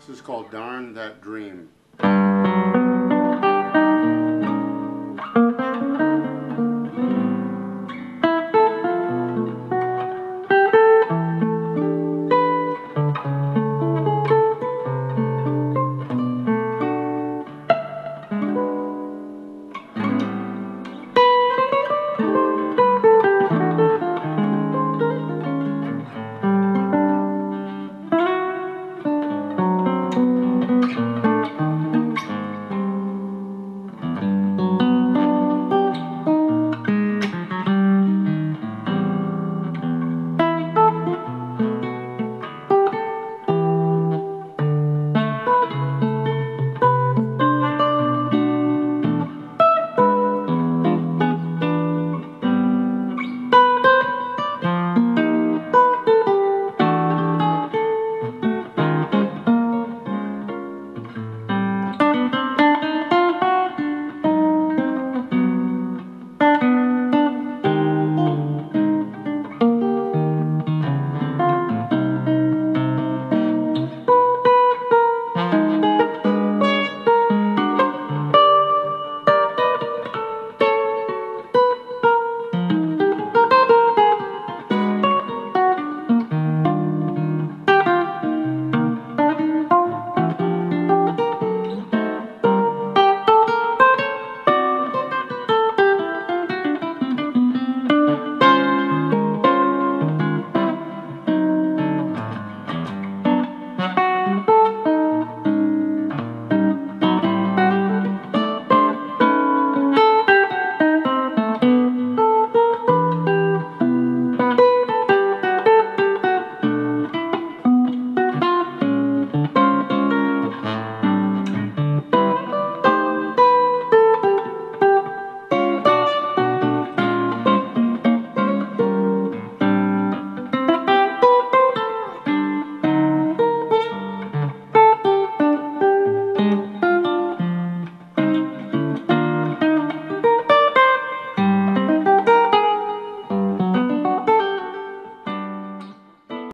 This is called Darn That Dream.